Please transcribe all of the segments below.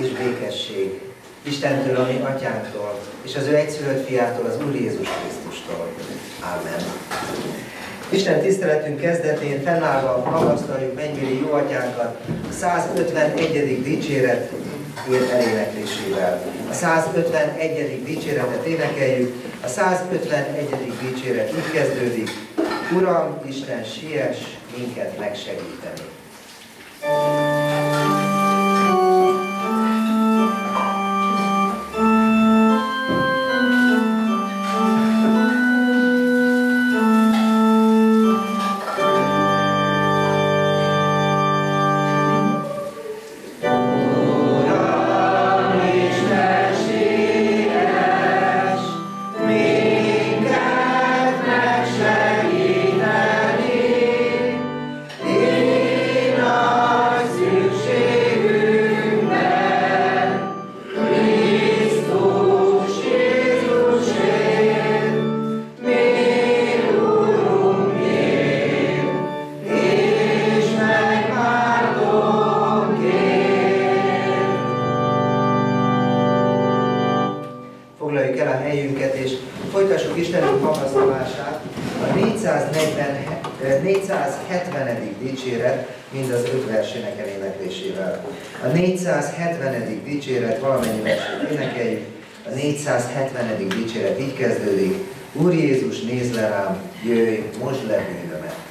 És békesség Istentől, ami atyánktól, és az ő egyszülött fiától, az Úr Jézus Krisztustól. Amen. Isten tiszteletünk kezdetén fennállva magasztaljuk mennybéli jó atyánkat a 151. dicséret eléneklésével. A 151. dicséretet énekeljük, a 151. dicséret így kezdődik, Uram, Isten, siess minket megsegíteni. Tiszteletünk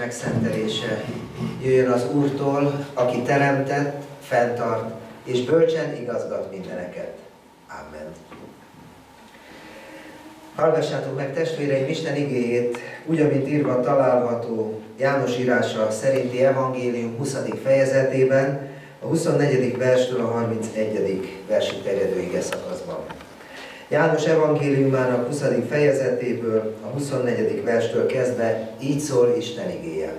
megszentelése jöjjön az Úrtól, aki teremtett, fenntart és bölcsen igazgat mindeneket. Amen. Hallgassátok meg testvéreim Isten igéjét, úgy, amint írva található János írása szerinti evangélium 20. fejezetében, a 24. verstől a 31. versig terjedő ige szakaszban. János evangéliumának 20. fejezetéből, a 24. verstől kezdve így szól Isten igéje.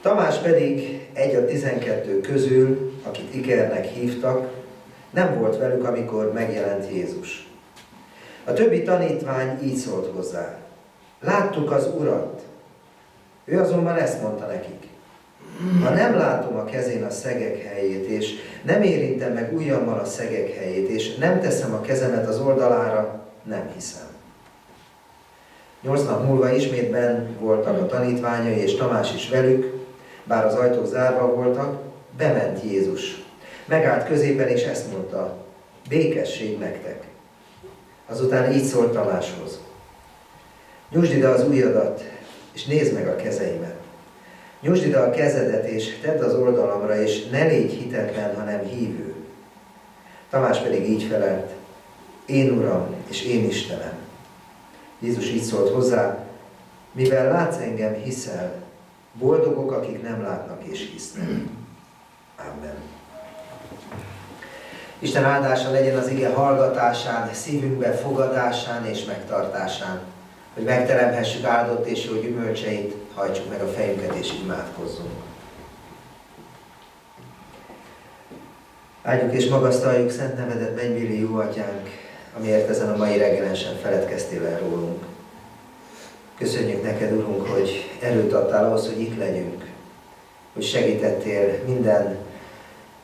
Tamás pedig egy a tizenkettő közül, akit Ikernek hívtak, nem volt velük, amikor megjelent Jézus. A többi tanítvány így szólt hozzá. Láttuk az Urat. Ő azonban ezt mondta nekik. Ha nem látom a kezén a szegek helyét, és nem érintem meg ujjammal a szegek helyét, és nem teszem a kezemet az oldalára, nem hiszem. Nyolc nap múlva ismét benn voltak a tanítványai, és Tamás is velük, bár az ajtók zárva voltak, bement Jézus. Megállt középen, és ezt mondta, békesség nektek. Azután így szólt Tamáshoz. Nyújtsd ide az ujjadat, és nézd meg a kezeimet. Nyújtsd ide a kezedet, és tedd az oldalamra, és ne légy hitetlen, hanem hívő. Tamás pedig így felelt, én Uram, és én Istenem. Jézus így szólt hozzá, mivel látsz engem, hiszel, boldogok, akik nem látnak és hisznek. Amen. Isten áldása legyen az ige hallgatásán, szívünkbe fogadásán és megtartásán, hogy megteremhessük áldott és jó gyümölcseit, hajtsuk meg a fejünket és imádkozzunk. Áldjuk és magasztaljuk Szent Nevedet, mennybéli jó atyánk, amiért ezen a mai reggelen sem feledkeztél el rólunk. Köszönjük neked, Urunk, hogy erőt adtál ahhoz, hogy itt legyünk, hogy segítettél minden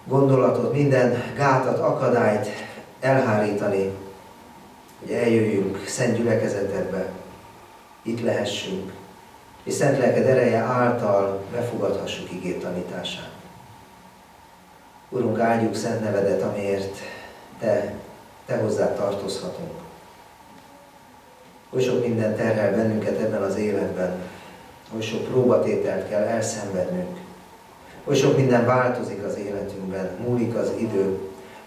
gondolatot, minden gátat, akadályt elhárítani, hogy eljöjjünk szent gyülekezetedbe, itt lehessünk, és szent lelked ereje által befogadhassuk igét tanítását. Urunk, áldjuk szent nevedet, amiért Te, Te hozzá tartozhatunk. Oly sok minden terhel bennünket ebben az életben, oly sok próbatételt kell elszenvednünk, oly sok minden változik az életünkben, múlik az idő,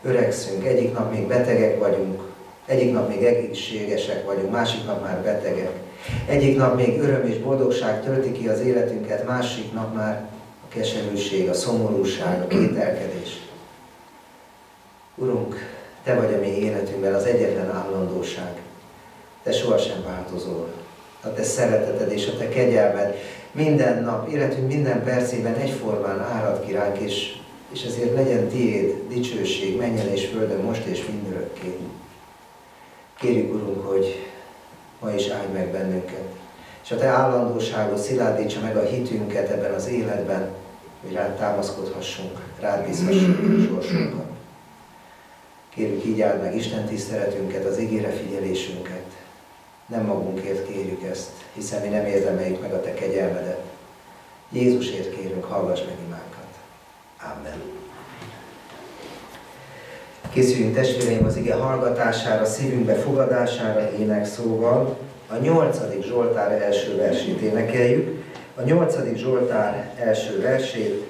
öregszünk, egyik nap még betegek vagyunk, egyik nap még egészségesek vagyunk, másik nap már betegek. Egyik nap még öröm és boldogság tölti ki az életünket, másik nap már a keserűség, a szomorúság, a kételkedés. Urunk, Te vagy a mi életünkben az egyetlen állandóság. Te sohasem változol. A Te szereteted és a Te kegyelmed minden nap, életünk minden percében egyformán árad ki ránk, és, és ezért legyen Tiéd dicsőség, menjen és földön most és mindörökké. Kérjük, Urunk, hogy ma is áldj meg bennünket. És a Te állandóságot szilárdítsa meg a hitünket ebben az életben, hogy rád támaszkodhassunk, rád bízhassunk sorsunkat. Kérjük, így áld meg Isten tiszteletünket, az ígére figyelésünket. Nem magunkért kérjük ezt, hiszen mi nem érdemeljük meg a Te kegyelmedet. Jézusért kérünk, hallgass meg imánkat. Amen. Készüljünk testvéreim az ige hallgatására, szívünkbe fogadására ének szóval. A nyolcadik Zsoltár első versét énekeljük. A nyolcadik Zsoltár első versét.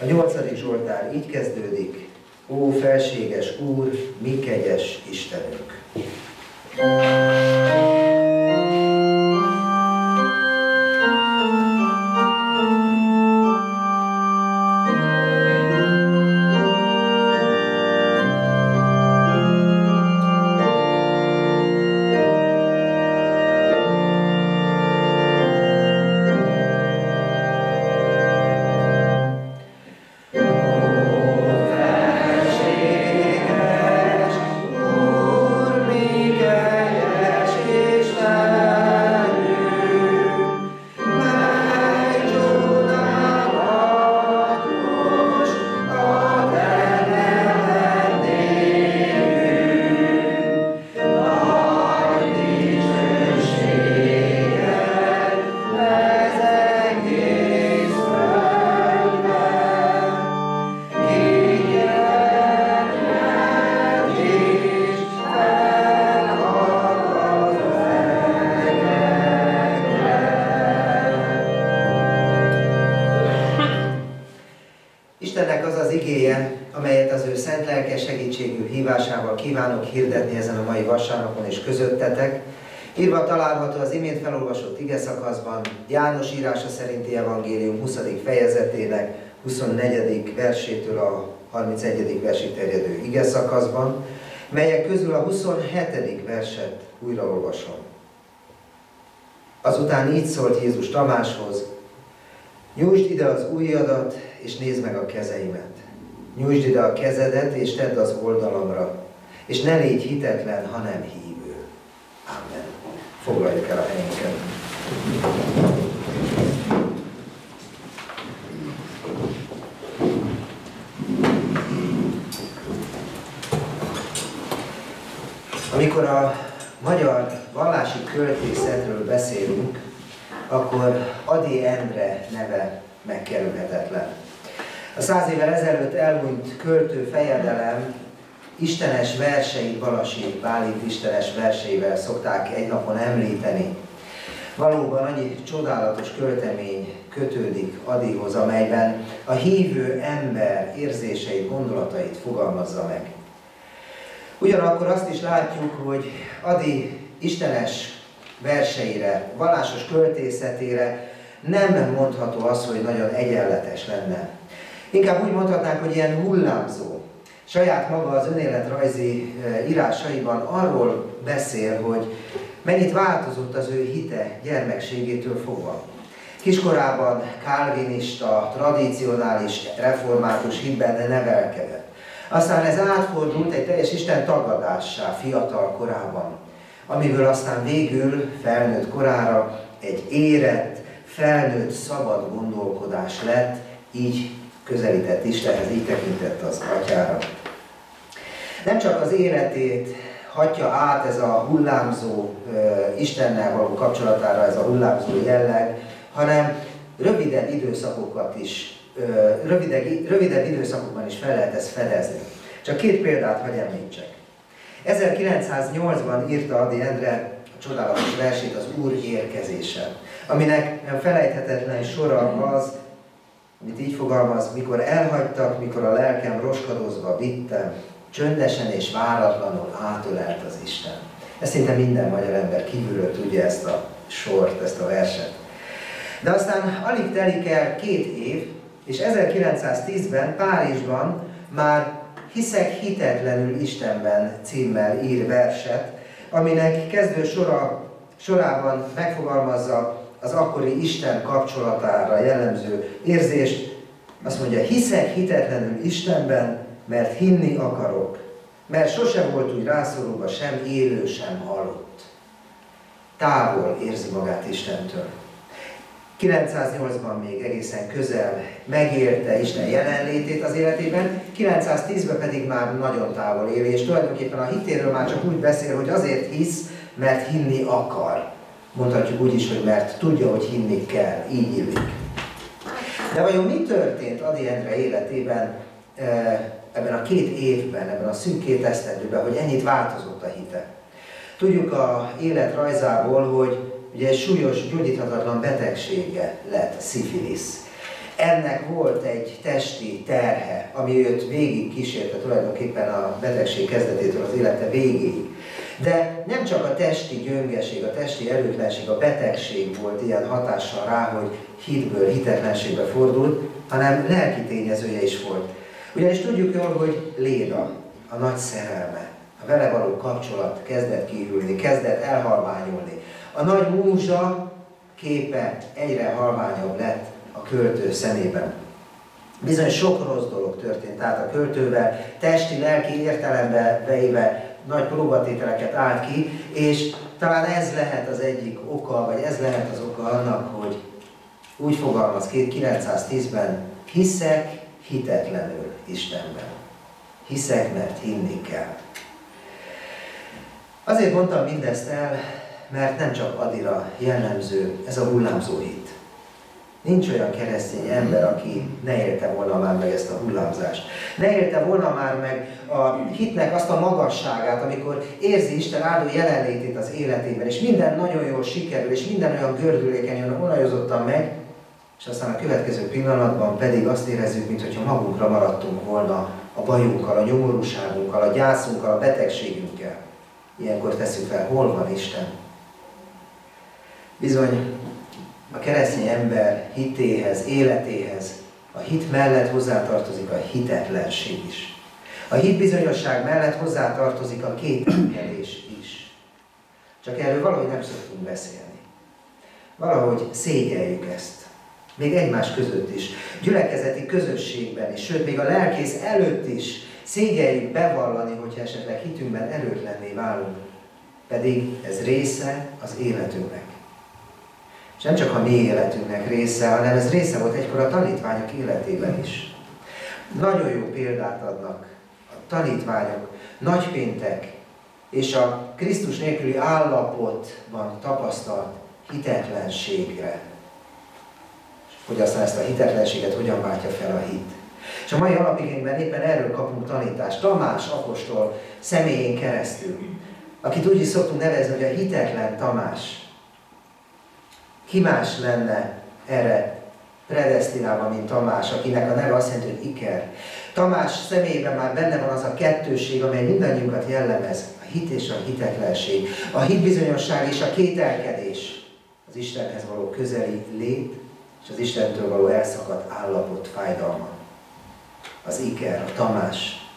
A nyolcadik Zsoltár így kezdődik. Ó, felséges Úr, mi kegyes Istenünk! thank you hirdetni ezen a mai vasárnapon és közöttetek. Írva található az imént felolvasott ige szakaszban, János írása szerinti evangélium 20. fejezetének 24. versétől a 31. versig terjedő ige szakaszban, melyek közül a 27. verset újraolvasom. Azután így szólt Jézus Tamáshoz, nyújtsd ide az ujjadat, és nézd meg a kezeimet. Nyújtsd ide a kezedet, és tedd az oldalamra és ne légy hitetlen, hanem hívő. Amen. Foglaljuk el a helyünket. Amikor a magyar vallási költészetről beszélünk, akkor Adi Endre neve megkerülhetetlen. A száz évvel ezelőtt elhunyt költő fejedelem istenes versei, Balasi Bálint istenes verseivel szokták egy napon említeni. Valóban annyi csodálatos költemény kötődik Adihoz, amelyben a hívő ember érzéseit, gondolatait fogalmazza meg. Ugyanakkor azt is látjuk, hogy Adi istenes verseire, vallásos költészetére nem mondható az, hogy nagyon egyenletes lenne. Inkább úgy mondhatnánk, hogy ilyen hullámzó. Saját maga az önéletrajzi eh, írásaiban arról beszél, hogy mennyit változott az ő hite gyermekségétől fogva. Kiskorában kálvinista, tradicionális, református hitben nevelkedett. Aztán ez átfordult egy teljes Isten tagadássá fiatal korában, amiből aztán végül felnőtt korára egy érett, felnőtt, szabad gondolkodás lett, így közelített Istenhez, így tekintett az atyára. Nem csak az életét hatja át ez a hullámzó Istennel való kapcsolatára, ez a hullámzó jelleg, hanem rövidebb időszakokat is, rövidebb, rövidebb időszakokban is fel lehet ezt fedezni. Csak két példát hagy említsek. 1908-ban írta Adi Endre a csodálatos versét az Úr érkezése, aminek felejthetetlen sora az, amit így fogalmaz, mikor elhagytak, mikor a lelkem roskadozva vittem, csöndesen és váratlanul átölelt az Isten. Ezt szinte minden magyar ember kívülről tudja ezt a sort, ezt a verset. De aztán alig telik el két év, és 1910-ben Párizsban már Hiszek hitetlenül Istenben címmel ír verset, aminek kezdő sora, sorában megfogalmazza az akkori Isten kapcsolatára jellemző érzést. Azt mondja, hiszek hitetlenül Istenben, mert hinni akarok, mert sose volt úgy rászorulva sem élő, sem halott. Távol érzi magát Istentől. 908-ban még egészen közel megérte Isten jelenlétét az életében, 910-ben pedig már nagyon távol él, és tulajdonképpen a hitéről már csak úgy beszél, hogy azért hisz, mert hinni akar. Mondhatjuk úgy is, hogy mert tudja, hogy hinni kell, így illik. De vajon mi történt Adi Endre életében eh, ebben a két évben, ebben a szűk két esztendőben, hogy ennyit változott a hite? Tudjuk a életrajzából, hogy ugye egy súlyos, gyógyíthatatlan betegsége lett szifilisz. Ennek volt egy testi terhe, ami őt végig kísérte tulajdonképpen a betegség kezdetétől az élete végéig. De nem csak a testi gyöngeség, a testi erőtlenség, a betegség volt ilyen hatással rá, hogy hitből hitetlenségbe fordult, hanem lelki tényezője is volt. Ugyanis tudjuk jól, hogy Léda, a nagy szerelme, a vele való kapcsolat kezdett kívülni, kezdett elhalványulni. A nagy múzsa képe egyre halványabb lett a költő szemében. Bizony sok rossz dolog történt tehát a költővel, testi, lelki értelembe veive nagy próbatételeket állt ki, és talán ez lehet az egyik oka, vagy ez lehet az oka annak, hogy úgy fogalmaz 910-ben, hiszek hitetlenül Istenben. Hiszek, mert hinni kell. Azért mondtam mindezt el, mert nem csak Adira jellemző ez a hullámzó hit. Nincs olyan keresztény ember, aki ne élte volna már meg ezt a hullámzást. Ne élte volna már meg a hitnek azt a magasságát, amikor érzi Isten áldó jelenlétét az életében, és minden nagyon jól sikerül, és minden olyan gördülékenyen olajozottan meg, és aztán a következő pillanatban pedig azt érezzük, mintha magunkra maradtunk volna a bajunkkal, a nyomorúságunkkal, a gyászunkkal, a betegségünkkel. Ilyenkor teszünk fel, hol van Isten? Bizony a keresztény ember hitéhez, életéhez, a hit mellett hozzátartozik a hitetlenség is. A hit bizonyosság mellett hozzátartozik a kételkedés is. Csak erről valahogy nem szoktunk beszélni. Valahogy szégyeljük ezt. Még egymás között is. Gyülekezeti közösségben is, sőt még a lelkész előtt is szégyeljük bevallani, hogyha esetleg hitünkben erőtlenné válunk. Pedig ez része az életünknek. És nem csak a mi életünknek része, hanem ez része volt egykor a tanítványok életében is. Nagyon jó példát adnak a tanítványok. Nagypéntek és a Krisztus nélküli állapotban tapasztalt hitetlenségre. Hogy aztán ezt a hitetlenséget hogyan váltja fel a hit. És a mai alapigényben éppen erről kapunk tanítást. Tamás apostol személyén keresztül, akit úgy is szoktunk nevezni, hogy a hitetlen Tamás. Ki más lenne erre predestinálva, mint Tamás, akinek a neve azt jelenti, hogy Iker. Tamás személyében már benne van az a kettőség, amely mindannyiunkat jellemez, a hit és a hitetlenség, a hitbizonyosság és a kételkedés, az Istenhez való közeli lét, és az Istentől való elszakadt állapot fájdalma. Az Iker, a Tamás.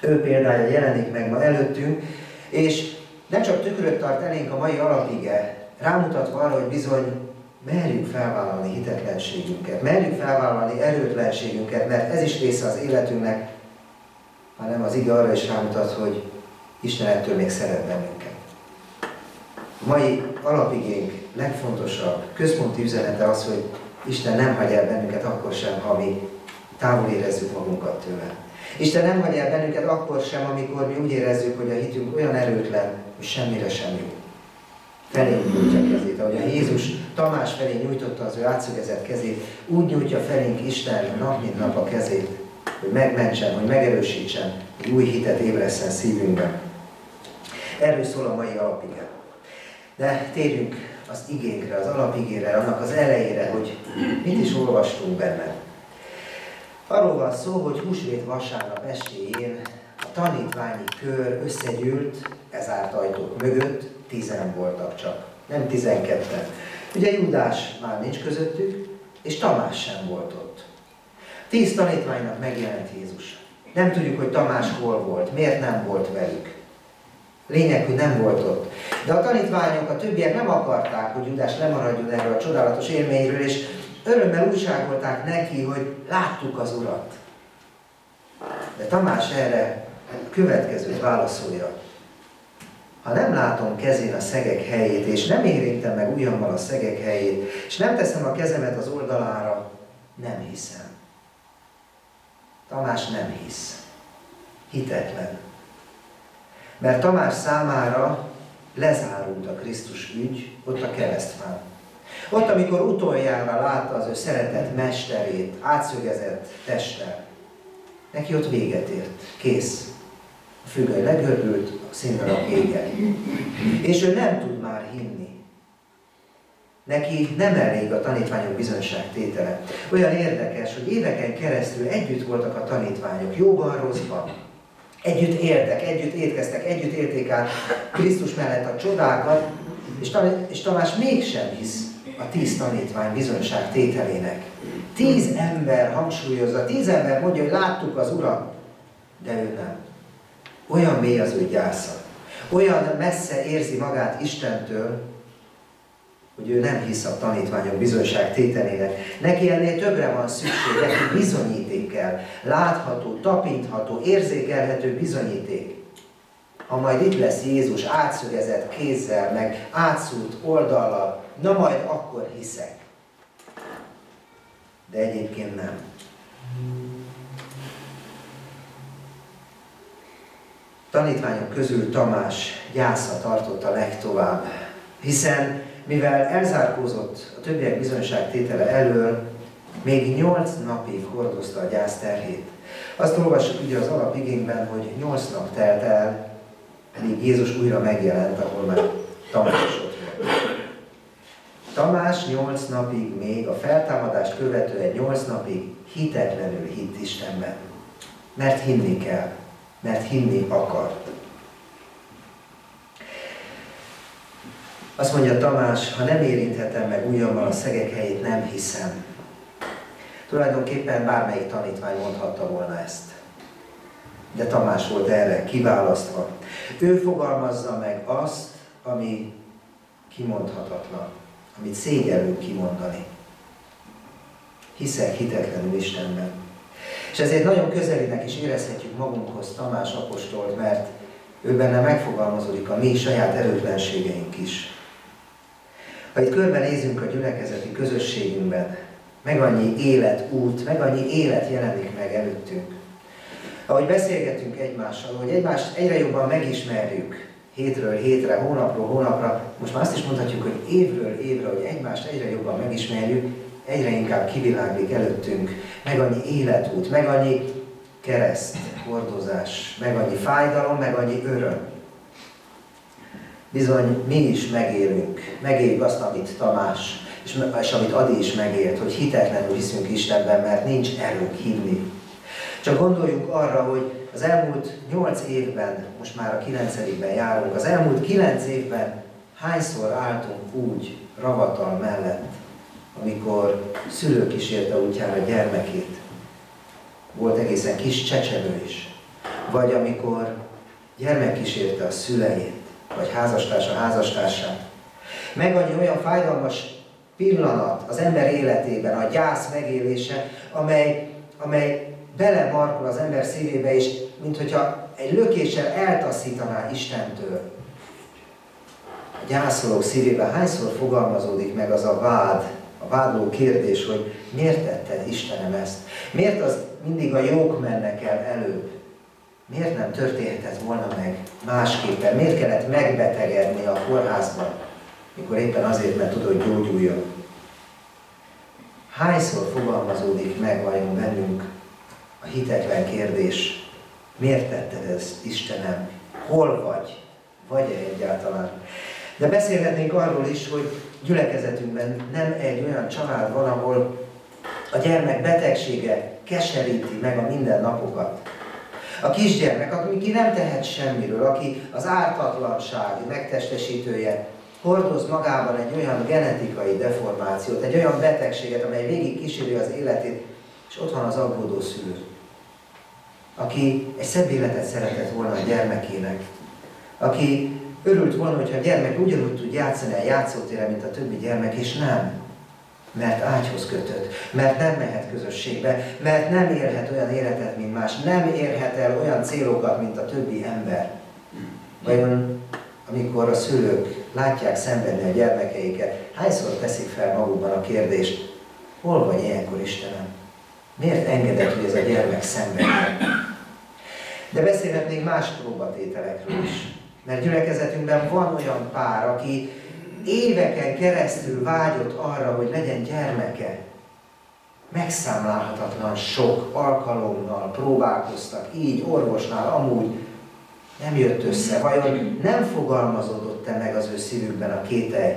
Ő példája jelenik meg ma előttünk, és nem csak tükröt tart elénk a mai alapige, rámutatva arra, hogy bizony merjük felvállalni hitetlenségünket, merjük felvállalni erőtlenségünket, mert ez is része az életünknek, hanem az ige arra is rámutat, hogy Isten ettől még szeret bennünket. A mai alapigénk legfontosabb, központi üzenete az, hogy Isten nem hagy el bennünket akkor sem, ha mi távol érezzük magunkat tőle. Isten nem hagy el bennünket akkor sem, amikor mi úgy érezzük, hogy a hitünk olyan erőtlen, hogy semmire sem jó felénk nyújtja kezét. Ahogy a Jézus Tamás felé nyújtotta az ő átszögezett kezét, úgy nyújtja felénk Isten nap mint nap a kezét, hogy megmentsen, hogy megerősítsen, hogy új hitet ébreszten szívünkben. Erről szól a mai alapige. De térjünk az igénkre, az alapigére, annak az elejére, hogy mit is olvastunk benne. Arról van szó, hogy húsvét vasárnap estéjén a tanítványi kör összegyűlt, ezárt ajtók mögött, tizen voltak csak, nem tizenketten. Ugye Judás már nincs közöttük, és Tamás sem volt ott. Tíz tanítványnak megjelent Jézus. Nem tudjuk, hogy Tamás hol volt, miért nem volt velük. Lényeg, hogy nem volt ott. De a tanítványok, a többiek nem akarták, hogy Judás lemaradjon erről a csodálatos élményről, és örömmel újságolták neki, hogy láttuk az Urat. De Tamás erre következőt válaszolja ha nem látom kezén a szegek helyét, és nem érintem meg ujjammal a szegek helyét, és nem teszem a kezemet az oldalára, nem hiszem. Tamás nem hisz. Hitetlen. Mert Tamás számára lezárult a Krisztus ügy ott a keresztfán. Ott, amikor utoljára látta az ő szeretett mesterét, átszögezett testtel, neki ott véget ért. Kész. Függöny legördült, a színdarab éget. És ő nem tud már hinni. Neki nem elég a tanítványok tétele. Olyan érdekes, hogy éveken keresztül együtt voltak a tanítványok, jóban, rosszban. Együtt éltek, együtt étkeztek, együtt élték át Krisztus mellett a csodákat, és, és Tamás mégsem hisz a tíz tanítvány bizonyság tételének. Tíz ember hangsúlyozza, tíz ember mondja, hogy láttuk az Urat, de ő nem. Olyan mély az ő gyásza. Olyan messze érzi magát Istentől, hogy ő nem hisz a tanítványok bizonyság tételének. Neki ennél többre van szükség, neki bizonyíték kell. Látható, tapintható, érzékelhető bizonyíték. Ha majd itt lesz Jézus átszögezett kézzel, meg átszúrt oldallal, na majd akkor hiszek. De egyébként nem. Tanítványok közül Tamás gyásza tartotta legtovább, hiszen mivel elzárkózott a többiek bizonyságtétele elől, még nyolc napig hordozta a gyász terhét. Azt olvassuk ugye az alapigényben, hogy nyolc nap telt el, míg Jézus újra megjelent, ahol már Tamás ott volt. Tamás nyolc napig még, a feltámadást követően nyolc napig hitetlenül hitt Istenben. Mert hinni kell mert hinni akart. Azt mondja Tamás, ha nem érinthetem meg ujjammal a szegek helyét, nem hiszem. Tulajdonképpen bármelyik tanítvány mondhatta volna ezt. De Tamás volt erre kiválasztva. Ő fogalmazza meg azt, ami kimondhatatlan, amit szégyellő kimondani. Hiszek hitetlenül Istenben. És ezért nagyon közelinek is érezhetjük magunkhoz Tamás apostolt, mert ő benne megfogalmazódik a mi saját erőtlenségeink is. Ha itt körbenézünk a gyülekezeti közösségünkben, meg annyi életút, meg annyi élet jelenik meg előttünk. Ahogy beszélgetünk egymással, hogy egymást egyre jobban megismerjük, hétről hétre, hónapról hónapra, most már azt is mondhatjuk, hogy évről évre, hogy egymást egyre jobban megismerjük, egyre inkább kiviláglik előttünk, meg annyi életút, meg annyi kereszt, hordozás, meg annyi fájdalom, meg annyi öröm. Bizony mi is megélünk, megéljük azt, amit Tamás, és, és amit Adi is megélt, hogy hitetlenül hiszünk Istenben, mert nincs erőnk hinni. Csak gondoljunk arra, hogy az elmúlt nyolc évben, most már a kilencedikben járunk, az elmúlt kilenc évben hányszor álltunk úgy ravatal mellett, amikor szülő kísérte útjára gyermekét. Volt egészen kis csecsemő is. Vagy amikor gyermek kísérte a szüleit, vagy házastársa házastársát. Meg annyi olyan fájdalmas pillanat az ember életében, a gyász megélése, amely, amely belemarkol az ember szívébe, és mint hogyha egy lökéssel eltaszítaná Istentől. A gyászolók szívében hányszor fogalmazódik meg az a vád, a vádló kérdés, hogy miért tetted Istenem ezt? Miért az mindig a jók mennek el előbb? Miért nem történhetett volna meg másképpen? Miért kellett megbetegedni a kórházban, mikor éppen azért, mert tudod, gyógyuljon? Hányszor fogalmazódik meg vajon bennünk a hitetlen kérdés, miért tetted ezt, Istenem? Hol vagy? Vagy-e egyáltalán? De beszélhetnénk arról is, hogy gyülekezetünkben nem egy olyan család van, ahol a gyermek betegsége keseríti meg a mindennapokat. A kisgyermek, aki nem tehet semmiről, aki az ártatlanság megtestesítője, hordoz magában egy olyan genetikai deformációt, egy olyan betegséget, amely végig kíséri az életét, és ott van az aggódó szülő, aki egy szebb életet szeretett volna a gyermekének, aki örült volna, hogyha a gyermek ugyanúgy tud játszani a játszótéren, mint a többi gyermek, és nem. Mert ágyhoz kötött, mert nem mehet közösségbe, mert nem élhet olyan életet, mint más, nem érhet el olyan célokat, mint a többi ember. Vajon amikor a szülők látják szenvedni a gyermekeiket, hányszor teszik fel magukban a kérdést, hol vagy ilyenkor Istenem? Miért engedett, hogy ez a gyermek szenvedjen? De beszélhetnénk más próbatételekről is. Mert gyülekezetünkben van olyan pár, aki éveken keresztül vágyott arra, hogy legyen gyermeke. Megszámlálhatatlan sok alkalommal próbálkoztak, így, orvosnál, amúgy, nem jött össze. Vajon nem fogalmazódott-e meg az ő szívükben a kételj?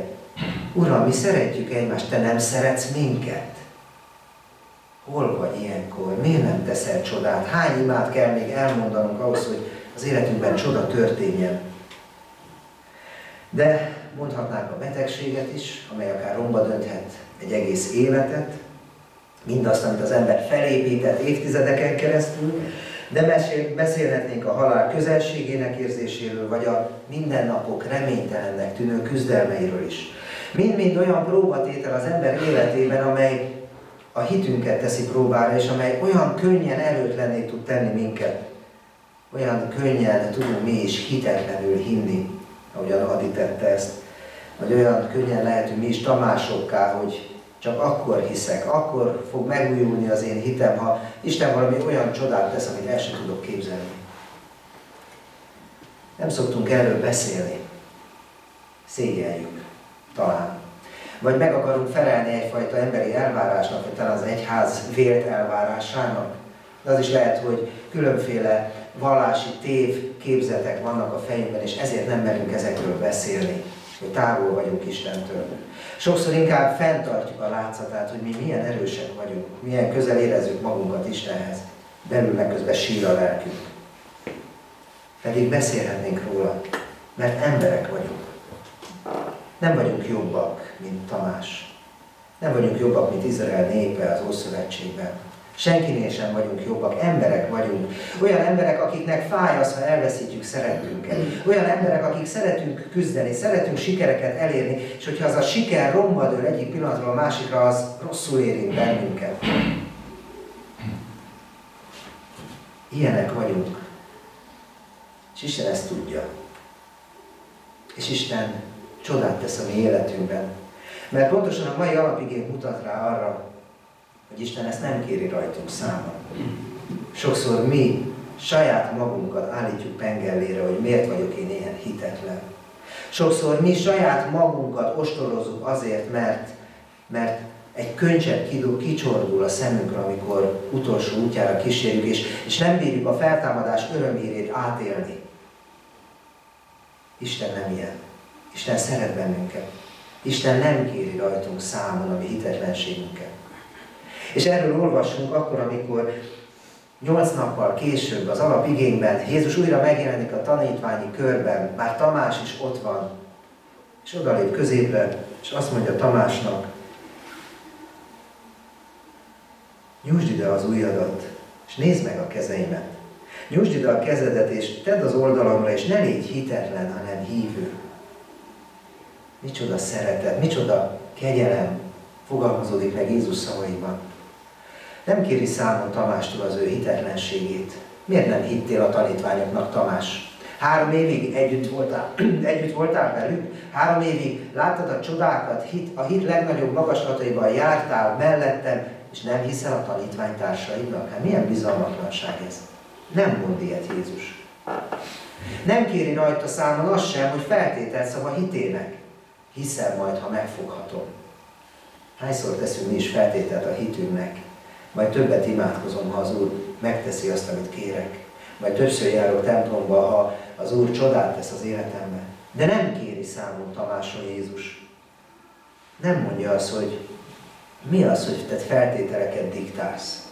Uram, mi szeretjük egymást, te nem szeretsz minket? Hol vagy ilyenkor? Miért nem teszel csodát? Hány imát kell még elmondanunk ahhoz, hogy az életünkben csoda történjen? De mondhatnánk a betegséget is, amely akár romba dönthet egy egész életet, mindazt, amit az ember felépített évtizedeken keresztül, de beszélhetnénk a halál közelségének érzéséről, vagy a mindennapok reménytelennek tűnő küzdelmeiről is. Mind-mind olyan próbatétel az ember életében, amely a hitünket teszi próbára, és amely olyan könnyen erőtlenné tud tenni minket. Olyan könnyen tudunk mi is hitetlenül hinni, ahogyan Adi tette ezt. Vagy olyan könnyen lehetünk mi is Tamásokká, hogy csak akkor hiszek, akkor fog megújulni az én hitem, ha Isten valami olyan csodát tesz, amit el sem tudok képzelni. Nem szoktunk erről beszélni. Szégyeljük, talán. Vagy meg akarunk felelni egyfajta emberi elvárásnak, vagy talán az egyház vélt elvárásának. De az is lehet, hogy különféle vallási tév képzetek vannak a fejünkben, és ezért nem merünk ezekről beszélni, hogy távol vagyunk Istentől. Sokszor inkább fenntartjuk a látszatát, hogy mi milyen erősek vagyunk, milyen közel érezzük magunkat Istenhez. Belül meg közben sír a lelkünk. Pedig beszélhetnénk róla, mert emberek vagyunk. Nem vagyunk jobbak, mint Tamás. Nem vagyunk jobbak, mint Izrael népe az Ószövetségben. Senkinél sem vagyunk jobbak, emberek vagyunk. Olyan emberek, akiknek fáj az, ha elveszítjük szeretünket. Olyan emberek, akik szeretünk küzdeni, szeretünk sikereket elérni, és hogyha az a siker romba dől egyik pillanatról a másikra, az rosszul érint bennünket. Ilyenek vagyunk. És Isten ezt tudja. És Isten csodát tesz a mi életünkben. Mert pontosan a mai alapigény mutat rá arra, hogy Isten ezt nem kéri rajtunk számon. Sokszor mi saját magunkat állítjuk pengellére, hogy miért vagyok én ilyen hitetlen. Sokszor mi saját magunkat ostorozunk azért, mert, mert egy könycsepp kicsordul a szemünkre, amikor utolsó útjára kísérjük, és, és nem bírjuk a feltámadás örömérét átélni. Isten nem ilyen. Isten szeret bennünket. Isten nem kéri rajtunk számon a mi hitetlenségünket. És erről olvasunk akkor, amikor nyolc nappal később az alapigényben Jézus újra megjelenik a tanítványi körben, már Tamás is ott van, és odalép középre, és azt mondja Tamásnak, nyújtsd ide az ujjadat, és nézd meg a kezeimet. Nyújtsd ide a kezedet, és tedd az oldalamra, és ne légy hitetlen, hanem hívő. Micsoda szeretet, micsoda kegyelem fogalmazódik meg Jézus szavaiban. Nem kéri számon Tamástól az ő hitetlenségét. Miért nem hittél a tanítványoknak, Tamás? Három évig együtt voltál, együtt voltál velük? Három évig láttad a csodákat, hit, a hit legnagyobb magaslataiban jártál mellettem, és nem hiszel a tanítványtársaidnak? Hát milyen bizalmatlanság ez? Nem mond ilyet Jézus. Nem kéri rajta számon azt sem, hogy feltételszab a hitének. Hiszel majd, ha megfoghatom. Hányszor teszünk mi is feltételt a hitünknek? Majd többet imádkozom, ha az Úr megteszi azt, amit kérek. Majd többször járok templomba, ha az Úr csodát tesz az életemben. De nem kéri számon Tamásról Jézus. Nem mondja azt, hogy mi az, hogy te feltételeket diktálsz.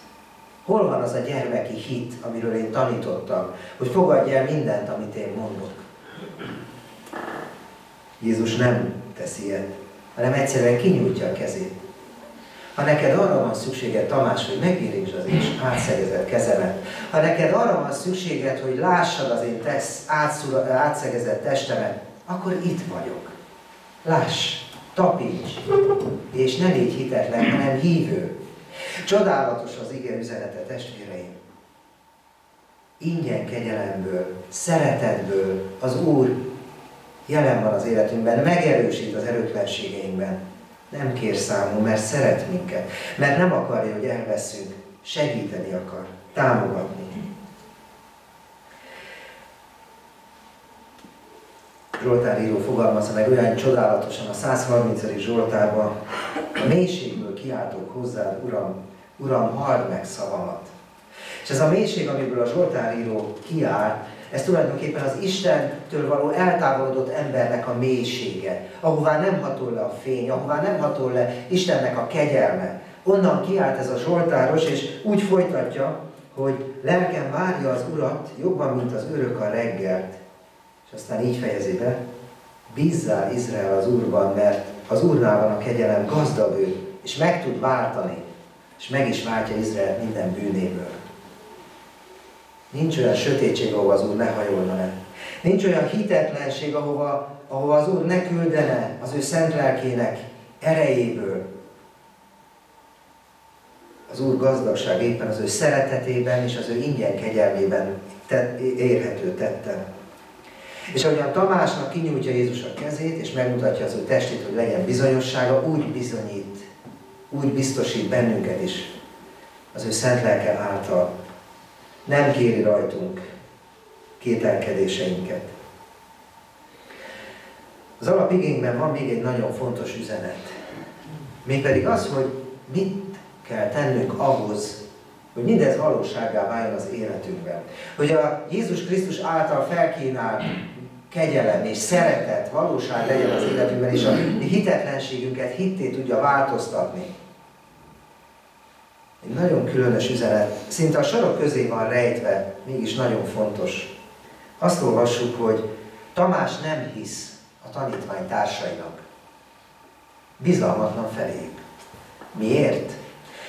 Hol van az a gyermeki hit, amiről én tanítottam, hogy fogadj el mindent, amit én mondok. Jézus nem teszi ilyet, hanem egyszerűen kinyújtja a kezét. Ha neked arra van szükséged, Tamás, hogy megérintsd az én átszegezett kezemet, ha neked arra van szükséged, hogy lássad az én tesz, átszegezett testemet, akkor itt vagyok. Láss, tapints, és ne légy hitetlen, hanem hívő. Csodálatos az ige üzenete, testvéreim. Ingyen kegyelemből, szeretetből az Úr jelen van az életünkben, megerősít az erőtlenségeinkben. Nem kér számú, mert szeret minket, mert nem akarja, hogy elveszünk, segíteni akar, támogatni. Zsoltár író fogalmazza meg olyan csodálatosan a 130. Zsoltárban, a mélységből kiáltok hozzád, Uram, Uram, halld meg szavamat. És ez a mélység, amiből a Zsoltár író kiáll, ez tulajdonképpen az Istentől való eltávolodott embernek a mélysége, ahová nem hatol le a fény, ahová nem hatol le Istennek a kegyelme. Onnan kiállt ez a Zsoltáros, és úgy folytatja, hogy lelkem várja az Urat jobban, mint az örök a reggelt. És aztán így fejezi be, bízzál Izrael az Úrban, mert az Úrnál van a kegyelem, gazdag ő, és meg tud váltani, és meg is váltja Izrael minden bűnéből. Nincs olyan sötétség, ahova az Úr ne hajolna le. Nincs olyan hitetlenség, ahova, ahova az Úr ne küldene az ő szent lelkének erejéből. Az Úr gazdagság éppen az ő szeretetében és az ő ingyen kegyelmében érhető tette. És ahogyan Tamásnak kinyújtja Jézus a kezét, és megmutatja az ő testét, hogy legyen bizonyossága, úgy bizonyít, úgy biztosít bennünket is az ő szent lelke által, nem kéri rajtunk kételkedéseinket. Az alapigényben van még egy nagyon fontos üzenet. Mégpedig az, hogy mit kell tennünk ahhoz, hogy mindez valóságá váljon az életünkben. Hogy a Jézus Krisztus által felkínált kegyelem és szeretet valóság legyen az életünkben, és a hitetlenségünket hitté tudja változtatni. Nagyon különös üzenet, szinte a sorok közé van rejtve, mégis nagyon fontos. Azt olvassuk, hogy Tamás nem hisz a tanítvány társainak. Bizalmatlan feléjük. Miért?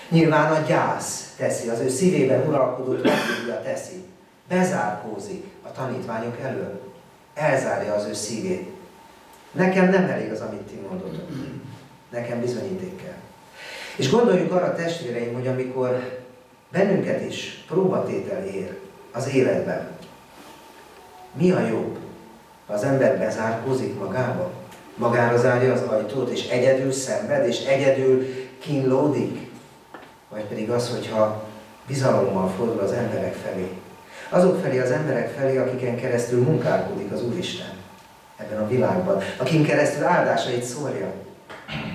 Nyilván a gyász teszi, az ő szívében uralkodó tragédia teszi. Bezárkózik a tanítványok elől. Elzárja az ő szívét. Nekem nem elég az, amit ti mondotok. Nekem bizonyíték kell. És gondoljuk arra testvéreim, hogy amikor bennünket is próbatétel ér az életben, mi a jobb? Ha az ember bezárkózik magába, magára zárja az ajtót, és egyedül szenved, és egyedül kínlódik? Vagy pedig az, hogyha bizalommal fordul az emberek felé, Azok felé az emberek felé, akiken keresztül munkálkodik az Úristen ebben a világban, akin keresztül áldásait szórja,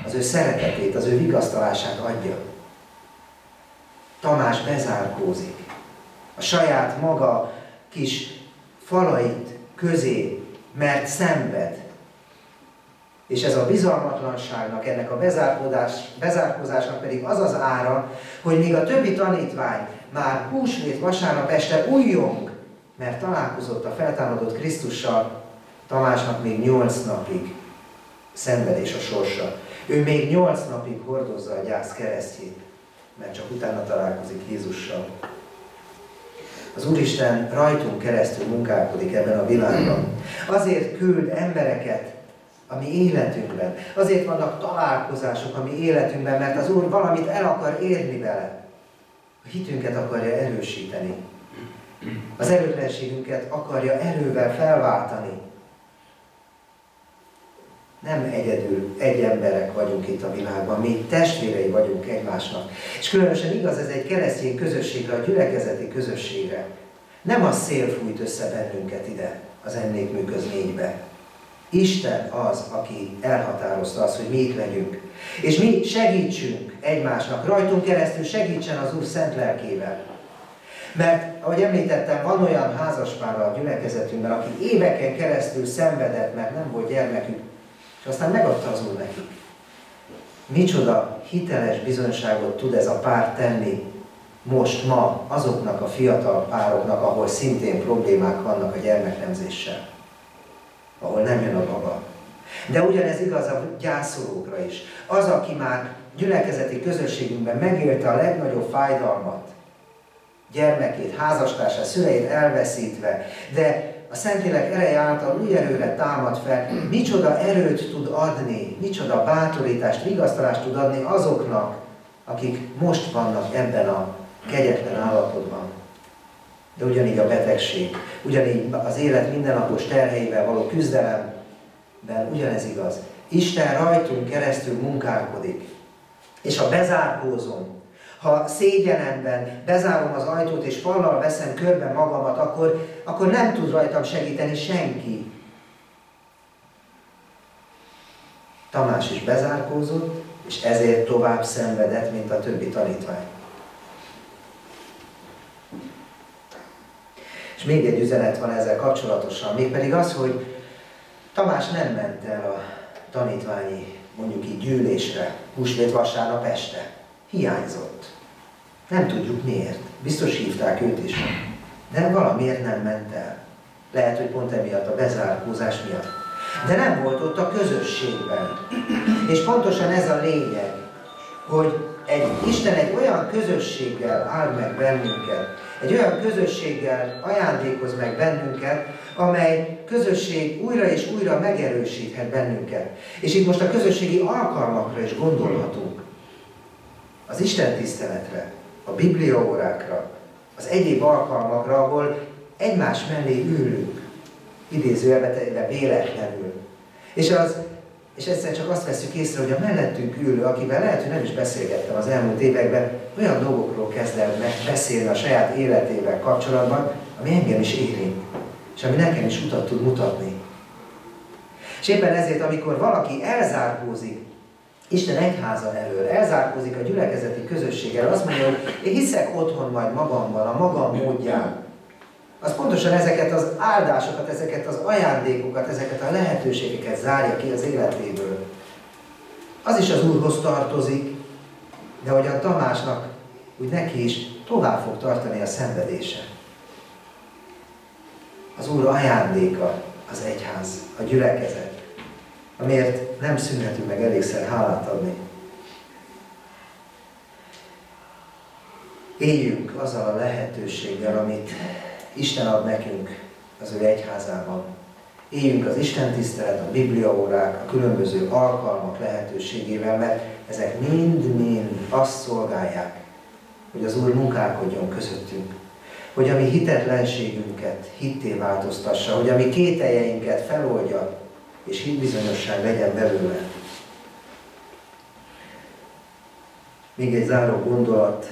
az ő szeretetét, az ő vigasztalását adja. Tamás bezárkózik. A saját maga kis falait közé, mert szenved. És ez a bizalmatlanságnak, ennek a bezárkózás, bezárkózásnak pedig az az ára, hogy míg a többi tanítvány már húsvét vasárnap este újjong, mert találkozott a feltámadott Krisztussal, Tamásnak még nyolc napig szenvedés a sorsa. Ő még nyolc napig hordozza a gyász keresztjét, mert csak utána találkozik Jézussal. Az Úristen rajtunk keresztül munkálkodik ebben a világban. Azért küld embereket a mi életünkben. Azért vannak találkozások a mi életünkben, mert az Úr valamit el akar érni vele. A hitünket akarja erősíteni. Az erőtlenségünket akarja erővel felváltani. Nem egyedül, egy emberek vagyunk itt a világban, mi testvérei vagyunk egymásnak. És különösen igaz ez egy keresztény közösségre, a gyülekezeti közösségre. Nem a szél fújt össze bennünket ide, az emlékműköz négybe. Isten az, aki elhatározta azt, hogy mi itt legyünk. És mi segítsünk egymásnak, rajtunk keresztül segítsen az Úr szent lelkével. Mert, ahogy említettem, van olyan házaspár a gyülekezetünkben, aki éveken keresztül szenvedett, mert nem volt gyermekük, és aztán megadta az Úr nekik. Micsoda hiteles bizonyságot tud ez a pár tenni most, ma azoknak a fiatal pároknak, ahol szintén problémák vannak a gyermeknemzéssel, ahol nem jön a baba. De ugyanez igaz a gyászolókra is. Az, aki már gyülekezeti közösségünkben megélte a legnagyobb fájdalmat, gyermekét, házastársát, szüleit elveszítve, de a Szentlélek ereje által új erőre támad fel, micsoda erőt tud adni, micsoda bátorítást, vigasztalást tud adni azoknak, akik most vannak ebben a kegyetlen állapotban. De ugyanígy a betegség, ugyanígy az élet mindennapos terheivel való küzdelemben ugyanez igaz. Isten rajtunk keresztül munkálkodik. És ha bezárkózom, ha szégyenemben bezárom az ajtót és fallal veszem körbe magamat, akkor, akkor nem tud rajtam segíteni senki. Tamás is bezárkózott, és ezért tovább szenvedett, mint a többi tanítvány. És még egy üzenet van ezzel kapcsolatosan, mégpedig az, hogy Tamás nem ment el a tanítványi, mondjuk így gyűlésre, húsvét vasárnap este. Hiányzott. Nem tudjuk miért. Biztos hívták őt is. De valamiért nem ment el. Lehet, hogy pont emiatt a bezárkózás miatt. De nem volt ott a közösségben. És pontosan ez a lényeg, hogy egy, Isten egy olyan közösséggel áll meg bennünket, egy olyan közösséggel ajándékoz meg bennünket, amely közösség újra és újra megerősíthet bennünket. És itt most a közösségi alkalmakra is gondolhatunk. Az Isten tiszteletre, a bibliaórákra, az egyéb alkalmakra, ahol egymás mellé ülünk, idézőjelbe véletlenül. És, az, és egyszer csak azt veszük észre, hogy a mellettünk ülő, akivel lehet, hogy nem is beszélgettem az elmúlt években, olyan dolgokról kezd el beszélni a saját életével kapcsolatban, ami engem is érint, és ami nekem is utat tud mutatni. És éppen ezért, amikor valaki elzárkózik Isten egyháza elől, elzárkózik a gyülekezeti közösséggel, azt mondja, hogy én hiszek otthon majd magamban, a magam módján. Az pontosan ezeket az áldásokat, ezeket az ajándékokat, ezeket a lehetőségeket zárja ki az életéből. Az is az Úrhoz tartozik, de hogy a Tamásnak, úgy neki is tovább fog tartani a szenvedése. Az Úr ajándéka az egyház, a gyülekezet amiért nem szünhetünk meg elégszer hálát adni. Éljünk azzal a lehetőséggel, amit Isten ad nekünk az ő egyházában. Éljünk az Isten tisztelet, a bibliaórák, a különböző alkalmak lehetőségével, mert ezek mind-mind azt szolgálják, hogy az Úr munkálkodjon közöttünk. Hogy a mi hitetlenségünket hitté változtassa, hogy a mi kételjeinket feloldja, és hitbizonyosság legyen belőle. Még egy záró gondolat,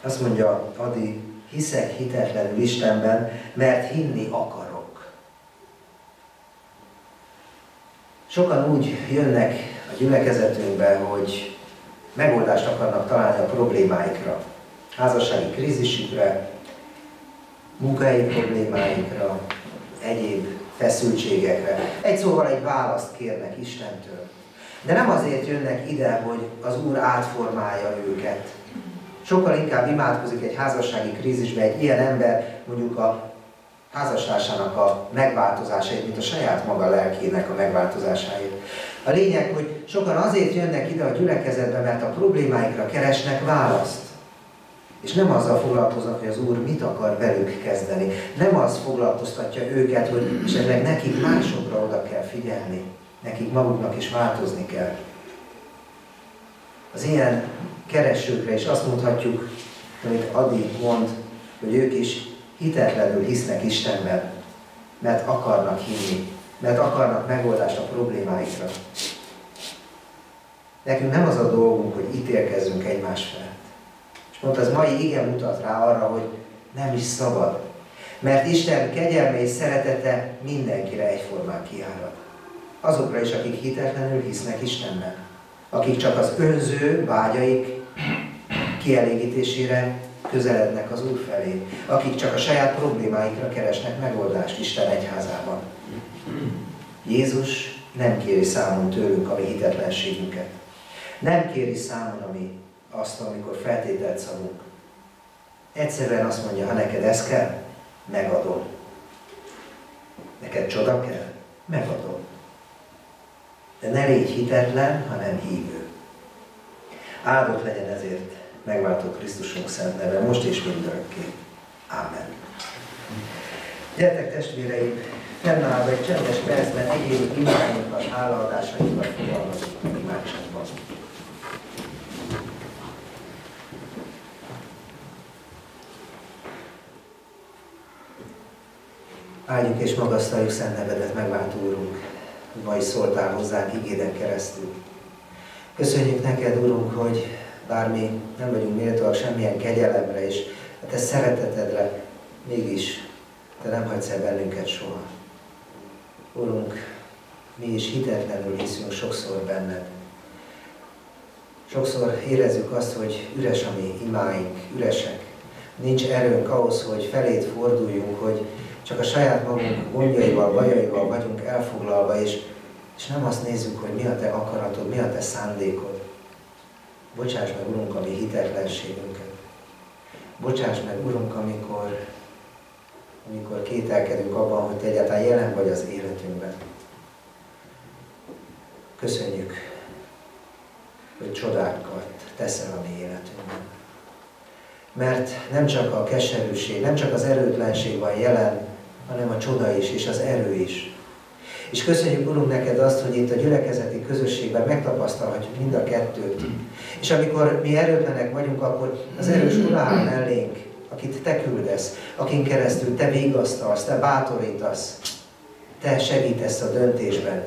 azt mondja Adi, hiszek hitetlenül Istenben, mert hinni akarok. Sokan úgy jönnek a gyülekezetünkbe, hogy megoldást akarnak találni a problémáikra, házassági krízisükre, munkahelyi problémáikra, egyéb feszültségekre. Egy szóval egy választ kérnek Istentől. De nem azért jönnek ide, hogy az Úr átformálja őket. Sokkal inkább imádkozik egy házassági krízisbe egy ilyen ember, mondjuk a házastársának a megváltozásáért, mint a saját maga lelkének a megváltozásáért. A lényeg, hogy sokan azért jönnek ide a gyülekezetbe, mert a problémáikra keresnek választ. És nem azzal foglalkoznak, hogy az Úr mit akar velük kezdeni. Nem az foglalkoztatja őket, hogy esetleg nekik másokra oda kell figyelni. Nekik maguknak is változni kell. Az ilyen keresőkre is azt mondhatjuk, amit Adi mond, hogy ők is hitetlenül hisznek Istenben, mert akarnak hinni, mert akarnak megoldást a problémáikra. Nekünk nem az a dolgunk, hogy ítélkezzünk egymás felett. Pont az mai igen mutat rá arra, hogy nem is szabad. Mert Isten kegyelme és szeretete mindenkire egyformán kiárad. Azokra is, akik hitetlenül hisznek Istenben. Akik csak az önző vágyaik kielégítésére közelednek az Úr felé, akik csak a saját problémáikra keresnek megoldást Isten egyházában. Jézus nem kéri számon tőlünk a mi hitetlenségünket. Nem kéri számon ami azt, amikor feltételt szabunk. Egyszerűen azt mondja, ha neked ez kell, megadom. Neked csoda kell, megadom. De ne légy hitetlen, hanem hívő. Áldott legyen ezért megváltó Krisztusunk szent neve, most és mindörökké. Amen. Gyertek testvéreim, fennállva egy csendes percben egyéni imányokat, hálaadásainkat fogalmazunk imádságban. Áldjuk és magasztaljuk Szent nevedet, megváltó Úrunk, ma is szóltál hozzánk igéden keresztül. Köszönjük neked, Urunk, hogy bár mi nem vagyunk méltóak semmilyen kegyelemre és a te szeretetedre, mégis te nem hagysz el bennünket soha. Urunk, mi is hitetlenül hiszünk sokszor benned. Sokszor érezzük azt, hogy üres a mi imáink, üresek. Nincs erőnk ahhoz, hogy felét forduljunk, hogy csak a saját magunk gondjaival, bajaival vagyunk elfoglalva, és, és nem azt nézzük, hogy mi a te akaratod, mi a te szándékod. Bocsáss meg, Urunk, a mi hitetlenségünket. Bocsáss meg, Urunk, amikor, amikor kételkedünk abban, hogy Te egyáltalán jelen vagy az életünkben. Köszönjük, hogy csodákat teszel a mi életünkben. Mert nem csak a keserűség, nem csak az erőtlenség van jelen, hanem a csoda is, és az erő is. És köszönjük, Urunk, neked azt, hogy itt a gyülekezeti közösségben megtapasztalhatjuk mind a kettőt. És amikor mi erőtlenek vagyunk, akkor az erős Úr áll mellénk, akit Te küldesz, akin keresztül Te vigasztalsz, Te bátorítasz, Te segítesz a döntésben.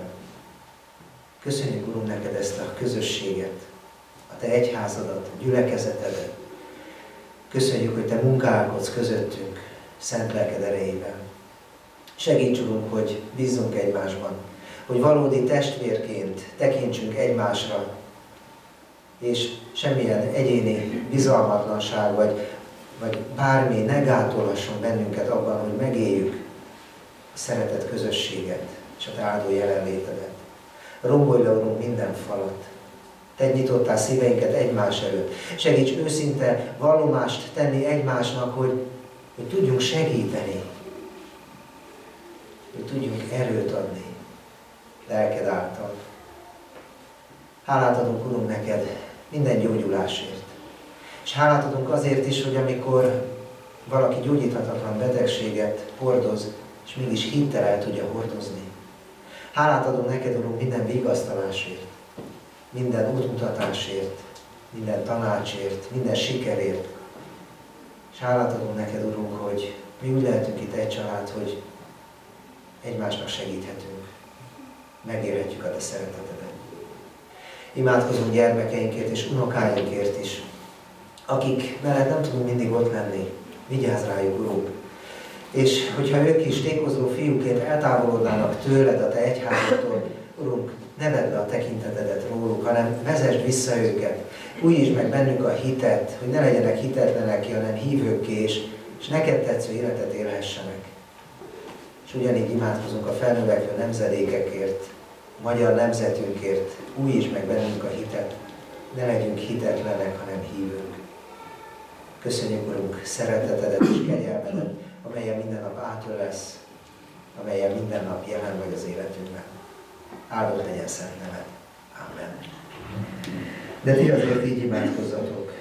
Köszönjük, Urunk, neked ezt a közösséget, a Te egyházadat, a gyülekezetedet. Köszönjük, hogy Te munkálkodsz közöttünk, szent lelked erejében. Segíts, Urunk, hogy bízzunk egymásban, hogy valódi testvérként tekintsünk egymásra, és semmilyen egyéni bizalmatlanság, vagy, vagy bármi ne gátolhasson bennünket abban, hogy megéljük a szeretet közösséget és a te áldó jelenlétedet. Rombolj le, Urunk, minden falat. Te nyitottál szíveinket egymás előtt. Segíts őszinte vallomást tenni egymásnak, hogy, hogy tudjunk segíteni, hogy tudjunk erőt adni lelked által. Hálát adunk, Urunk, neked minden gyógyulásért. És hálát adunk azért is, hogy amikor valaki gyógyíthatatlan betegséget hordoz, és mégis hittel el tudja hordozni. Hálát adunk neked, Urunk, minden vigasztalásért, minden útmutatásért, minden tanácsért, minden sikerért. És hálát adunk neked, Urunk, hogy mi úgy lehetünk itt egy család, hogy egymásnak segíthetünk. Megérhetjük a te szeretetedet. Imádkozunk gyermekeinkért és unokáinkért is, akik mellett nem tudunk mindig ott lenni, Vigyázz rájuk, Urunk. És hogyha ők is tékozó fiúként eltávolodnának tőled, a te egyházatól, Urunk, ne vedd le a tekintetedet róluk, hanem vezesd vissza őket. Újítsd meg bennük a hitet, hogy ne legyenek hitetlenek, hanem hívők és, és neked tetsző életet élhessenek. És ugyanígy imádkozunk a felnövekvő nemzedékekért, magyar nemzetünkért, újítsd meg bennünk a hitet, ne legyünk hitetlenek, hanem hívők. Köszönjük, Urunk, szeretetedet és kegyelmedet, amelyen minden nap átölesz, amelyen minden nap jelen vagy az életünkben. Áldott legyen szent neved. Amen. De ti azért így imádkozzatok.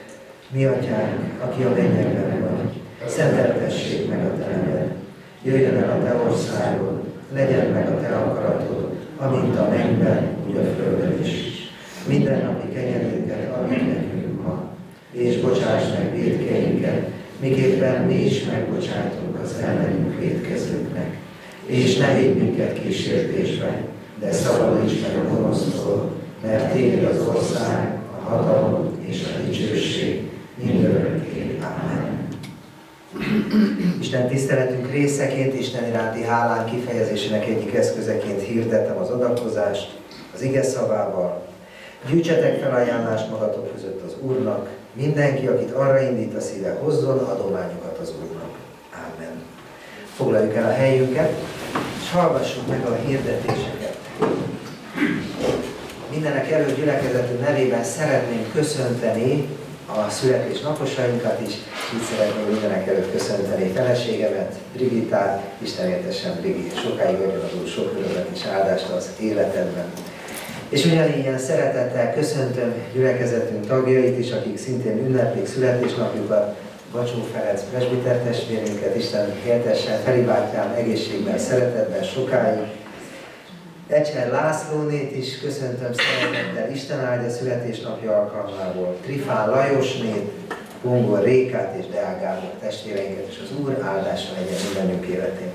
Mi atyánk, aki a mennyekben vagy, szenteltessék meg a te neved. Jöjjön el a te országod, legyen meg a te akaratod, amint a mennyben, úgy a földön is. Minden napi kenyerünket add nekünk ma, és bocsáss meg védkeinket, miképpen mi is megbocsátunk az ellenünk védkezőknek. És ne védj minket kísértésbe, de szabadíts meg a gonosztól, mert Téged az ország, a hatalom és a dicsőség mindörökké. Amen. Isten tiszteletünk részeként, Isten iránti hálán kifejezésének egyik eszközeként hirdetem az adakozást, az ige szavával. Gyűjtsetek felajánlást magatok között az Úrnak, mindenki, akit arra indít a szíve, hozzon adományokat az Úrnak. Amen. Foglaljuk el a helyünket, és hallgassuk meg a hirdetéseket. Mindenek előtt gyülekezetünk nevében szeretném köszönteni a születésnaposainkat is, így szeretném mindenek előtt köszönteni feleségemet, Brigitát, Isten értesen Brigit, sokáig adjon sok örömet és áldást az életedben. És ugyanilyen szeretettel köszöntöm gyülekezetünk tagjait is, akik szintén ünneplik születésnapjukat, Bacsó Ferenc presbiter testvérünket, Isten értessen, Feri bátyám egészségben, szeretetben sokáig, Ecser Lászlónét is köszöntöm szeretettel, Isten áldja születésnapja alkalmából, Trifán Lajosnét, Gongor Rékát és Deák testvéreinket, és az Úr áldása legyen mindenünk életén.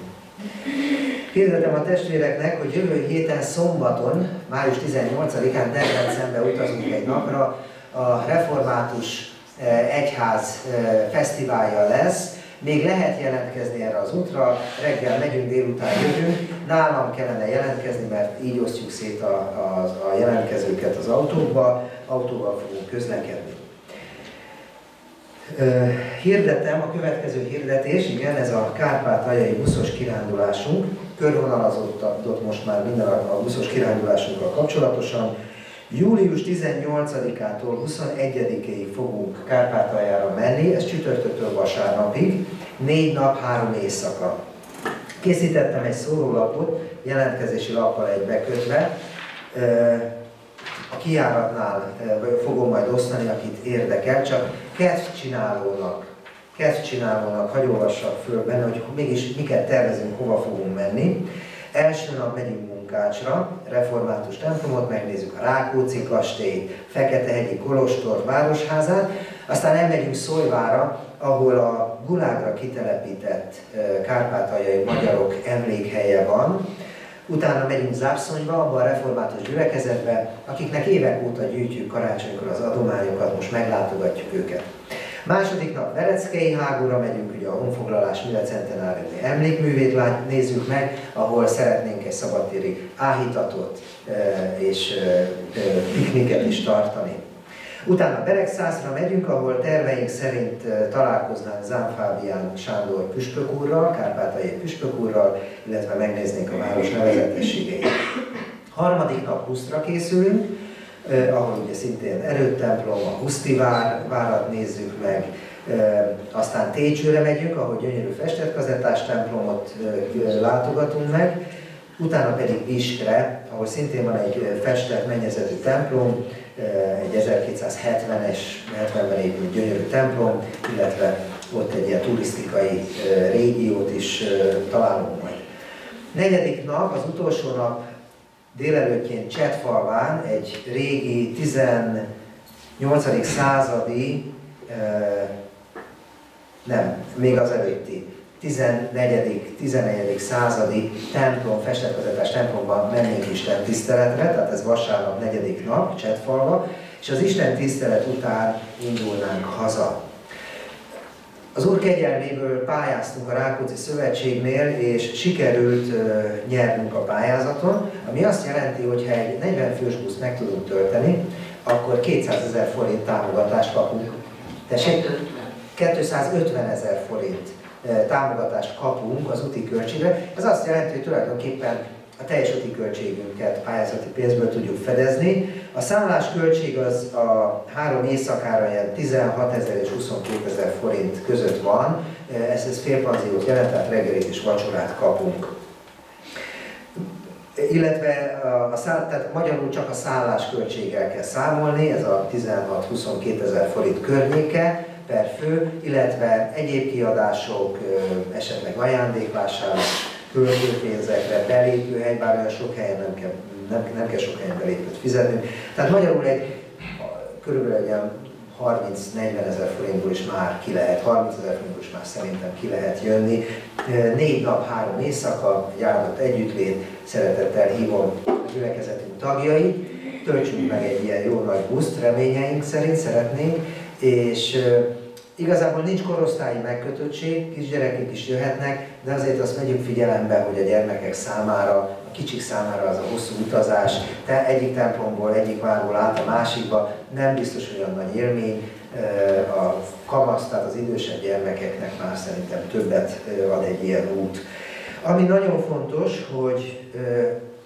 Hirdetem a testvéreknek, hogy jövő héten szombaton, május 18-án Debrecenbe utazunk egy napra, a Református eh, Egyház eh, fesztiválja lesz, még lehet jelentkezni erre az útra, reggel megyünk, délután jövünk, nálam kellene jelentkezni, mert így osztjuk szét a, a, a jelentkezőket az autókba, autóval fogunk közlekedni. Hirdetem a következő hirdetés, igen, ez a Kárpát-Tajai buszos kirándulásunk, körvonalazódott most már minden a buszos kirándulásunkkal kapcsolatosan. Július 18-ától 21-ig fogunk Kárpátaljára menni, ez csütörtöktől vasárnapig, négy nap, három éjszaka. Készítettem egy szórólapot, jelentkezési lappal egy bekötve, a kiáratnál fogom majd osztani, akit érdekel, csak kedvcsinálónak, kedvcsinálónak hagy olvassak föl benne, hogy mégis miket tervezünk, hova fogunk menni. Első nap megyünk Munkácsra, református templomot, megnézzük a Rákóczi kastélyt, Fekete-hegyi Kolostor városházát, aztán elmegyünk Szojvára, ahol a Gulágra kitelepített kárpátaljai magyarok emlékhelye van, Utána megyünk Zápszonyba, abba a református gyülekezetbe, akiknek évek óta gyűjtjük karácsonykor az adományokat, most meglátogatjuk őket. Második nap Vereckei hágóra megyünk, ugye a honfoglalás centenáriumi emlékművét lát, nézzük meg, ahol szeretnénk egy szabadtéri áhítatot és pikniket is tartani. Utána Beregszászra megyünk, ahol terveink szerint találkoznánk Zán Sándor püspök úrral, Kárpátai püspök úrral, illetve megnéznénk a város nevezetességeit. Harmadik nap Husztra készülünk, eh, ahol ugye szintén erőtemplom, a Huszti vár, várat nézzük meg, eh, aztán Técsőre megyünk, ahol gyönyörű festett kazettás templomot eh, látogatunk meg, utána pedig Viskre, ahol szintén van egy festett mennyezetű templom, egy 1270-es, 70-ben épült gyönyörű templom, illetve ott egy ilyen turisztikai régiót is találunk majd. Negyedik nap, az utolsó nap délelőttjén Csetfalván egy régi 18. századi, nem, még az előtti 14. 11. századi templom, festetkazetes templomban mennénk Isten tiszteletre, tehát ez vasárnap negyedik nap, Csetfalva, és az Isten tisztelet után indulnánk haza. Az Úr kegyelméből pályáztunk a Rákóczi Szövetségnél, és sikerült nyernünk a pályázaton, ami azt jelenti, hogy ha egy 40 fős buszt meg tudunk tölteni, akkor 200 ezer forint támogatást kapunk. Tessék? 250 ezer forint támogatást kapunk az úti költségre. Ez azt jelenti, hogy tulajdonképpen a teljes úti költségünket pályázati pénzből tudjuk fedezni. A szállás költség az a három éjszakára ilyen 16 ezer és 22 ezer forint között van. Ez, ez félpanziót jelent, tehát reggelit és vacsorát kapunk. Illetve a, a tehát magyarul csak a szállás költséggel kell számolni, ez a 16-22 ezer forint környéke per fő, illetve egyéb kiadások, esetleg ajándékvásárlás, költőpénzekre, belépőhely, bár olyan sok helyen nem kell, nem, nem kell sok helyen belépőt fizetni. Tehát magyarul egy körülbelül egy 30-40 ezer forintból is már ki lehet, 30 ezer forintból is már szerintem ki lehet jönni. Négy nap, három éjszaka, egy áldott együttlét, szeretettel hívom a gyülekezetünk tagjai, töltsünk meg egy ilyen jó nagy buszt, reményeink szerint szeretnénk, és Igazából nincs korosztályi megkötöttség, kisgyerekek is jöhetnek, de azért azt megyünk figyelembe, hogy a gyermekek számára, a kicsik számára az a hosszú utazás, te egyik templomból, egyik várból át a másikba, nem biztos olyan nagy élmény, a kamasz, tehát az idősebb gyermekeknek már szerintem többet ad egy ilyen út. Ami nagyon fontos, hogy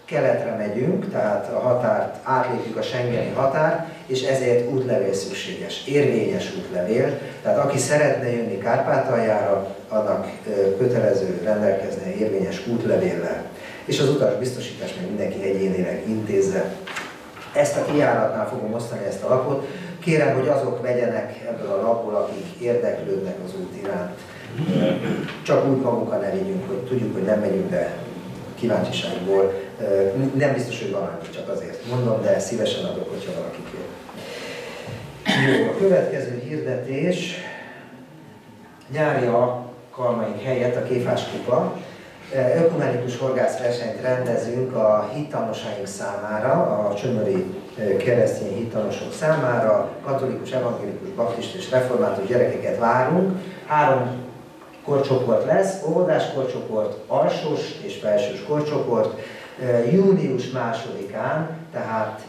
keletre megyünk, tehát a határt, átlépjük a Schengeni határt, és ezért útlevél szükséges, érvényes útlevél. Tehát aki szeretne jönni Kárpátaljára, annak kötelező rendelkezni érvényes útlevéllel. És az utas biztosítás meg mindenki egyénileg intézze. Ezt a kijáratnál fogom osztani ezt a lapot. Kérem, hogy azok vegyenek ebből a lapból, akik érdeklődnek az út iránt. Csak úgy magunkkal ne vigyünk, hogy tudjuk, hogy nem megyünk, de kíváncsiságból. Nem biztos, hogy valami, csak azért mondom, de szívesen adok, hogyha valaki kér. Jó, a következő hirdetés nyári alkalmaink helyett a Kéfás Kupa. Ökumenikus horgászversenyt rendezünk a hittanosaink számára, a csömöri keresztény hittanosok számára, katolikus, evangélikus, baptista és református gyerekeket várunk. Három korcsoport lesz, óvodás korcsoport, alsós és felsős korcsoport, június másodikán, tehát